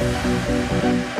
Gracias.